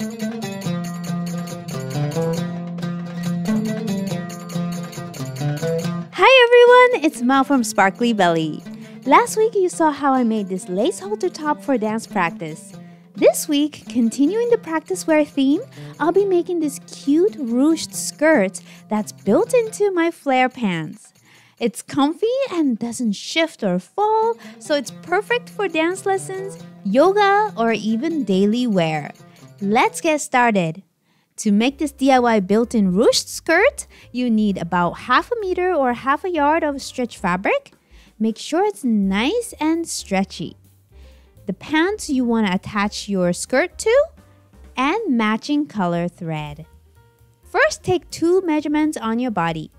Hi everyone, it's Mal from Sparkly Belly. Last week you saw how I made this lace halter top for dance practice. This week, continuing the practice wear theme, I'll be making this cute ruched skirt that's built into my flare pants. It's comfy and doesn't shift or fall, so it's perfect for dance lessons, yoga, or even daily wear. Let's get started. To make this DIY built-in ruched skirt, you need about half a meter or half a yard of stretch fabric. Make sure it's nice and stretchy the pants you want to attach your skirt to, and matching color thread. First, take two measurements on your body.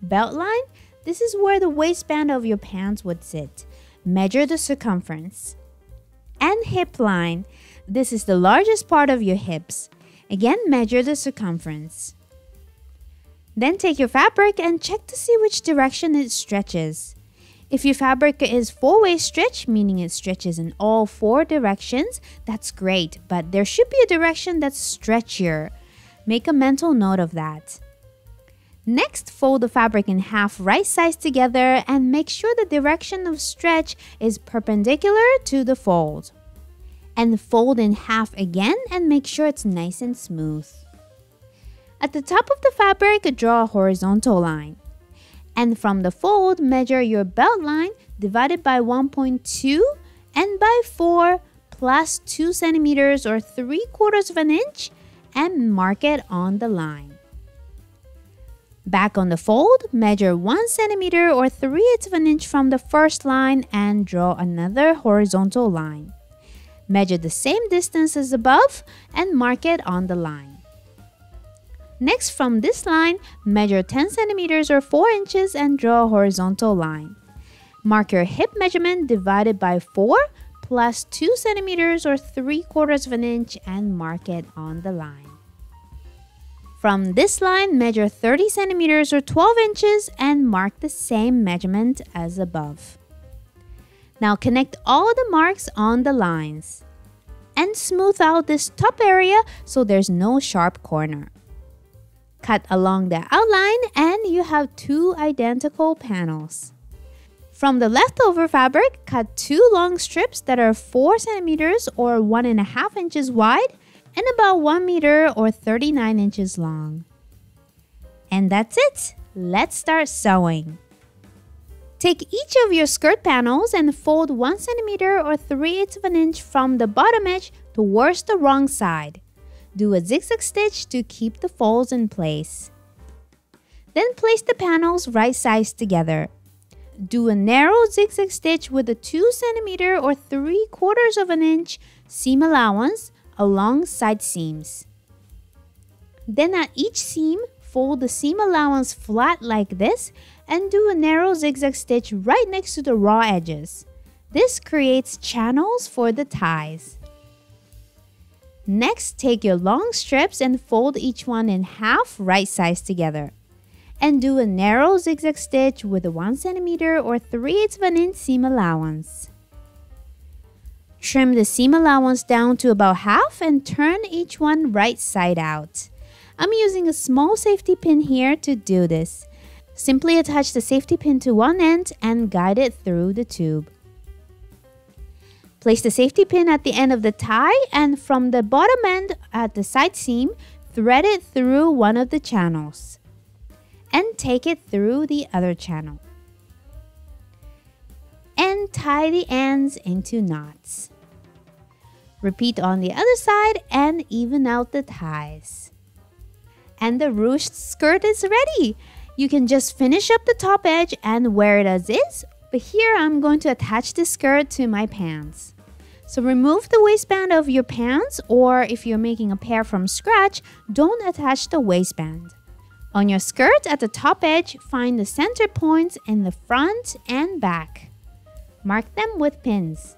Belt line, this is where the waistband of your pants would sit. Measure the circumference. And hip line, this is the largest part of your hips. Again, measure the circumference. Then take your fabric and check to see which direction it stretches. If your fabric is four-way stretch, meaning it stretches in all four directions, that's great, but there should be a direction that's stretchier. Make a mental note of that. Next, fold the fabric in half right sides together and make sure the direction of stretch is perpendicular to the fold. And fold in half again and make sure it's nice and smooth. At the top of the fabric, draw a horizontal line and from the fold measure your belt line divided by 1.2 and by 4 plus 2 centimeters or 3 quarters of an inch and mark it on the line. Back on the fold, measure 1 centimeter or 3 eighths of an inch from the first line and draw another horizontal line. Measure the same distance as above and mark it on the line. Next, from this line, measure 10 centimeters or 4 inches and draw a horizontal line. Mark your hip measurement divided by 4 plus 2 centimeters or 3 quarters of an inch and mark it on the line. From this line, measure 30 centimeters or 12 inches and mark the same measurement as above. Now connect all the marks on the lines and smooth out this top area so there's no sharp corner. Cut along the outline and you have two identical panels. From the leftover fabric, cut two long strips that are 4 centimeters or 1.5 inches wide and about 1 meter or 39 inches long. And that's it! Let's start sewing. Take each of your skirt panels and fold 1 centimeter or 3 eighths of an inch from the bottom edge towards the wrong side. Do a zigzag stitch to keep the folds in place. Then place the panels right sides together. Do a narrow zigzag stitch with a 2 centimeter or 3 quarters of an inch seam allowance along side seams. Then at each seam, fold the seam allowance flat like this and do a narrow zigzag stitch right next to the raw edges. This creates channels for the ties. Next, take your long strips and fold each one in half right sides together. And do a narrow zigzag stitch with a 1 centimeter or 3 eighths of an inch seam allowance. Trim the seam allowance down to about half and turn each one right side out. I'm using a small safety pin here to do this. Simply attach the safety pin to one end and guide it through the tube. Place the safety pin at the end of the tie and from the bottom end at the side seam, thread it through one of the channels and take it through the other channel. And tie the ends into knots. Repeat on the other side and even out the ties. And the ruched skirt is ready. You can just finish up the top edge and wear it as is but here I'm going to attach the skirt to my pants. So remove the waistband of your pants or if you're making a pair from scratch, don't attach the waistband. On your skirt at the top edge, find the center points in the front and back. Mark them with pins.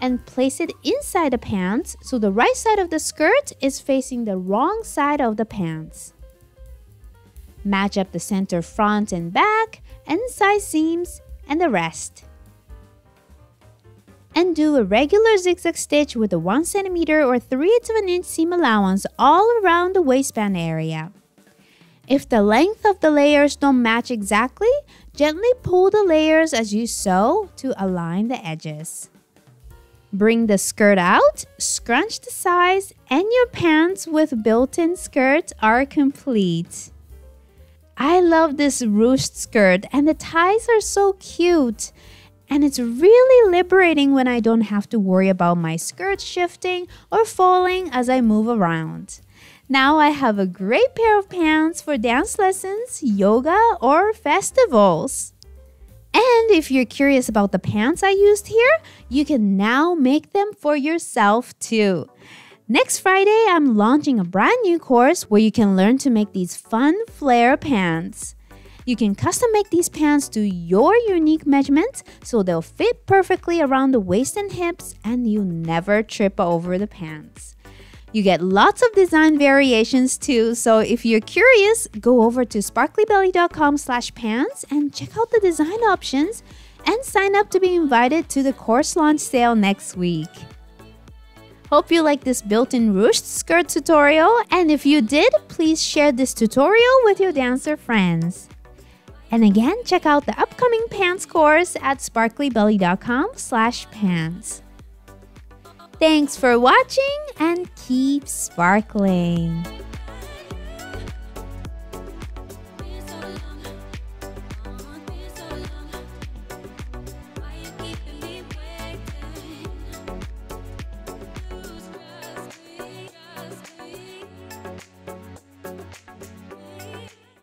And place it inside the pants so the right side of the skirt is facing the wrong side of the pants. Match up the center front and back and side seams and the rest. and do a regular zigzag stitch with a 1 centimeter or 3 eighths of an inch seam allowance all around the waistband area. If the length of the layers don't match exactly, gently pull the layers as you sew to align the edges. Bring the skirt out, scrunch the sides, and your pants with built-in skirt are complete. I love this ruched skirt and the ties are so cute. And it's really liberating when I don't have to worry about my skirt shifting or falling as I move around. Now I have a great pair of pants for dance lessons, yoga, or festivals. And if you're curious about the pants I used here, you can now make them for yourself too. Next Friday, I'm launching a brand new course where you can learn to make these fun flare pants. You can custom make these pants to your unique measurements so they'll fit perfectly around the waist and hips and you never trip over the pants. You get lots of design variations too, so if you're curious, go over to sparklybelly.com slash pants and check out the design options and sign up to be invited to the course launch sale next week. Hope you like this built-in ruched skirt tutorial and if you did, please share this tutorial with your dancer friends. And again, check out the upcoming pants course at sparklybelly.com slash pants. Thanks for watching and keep sparkling!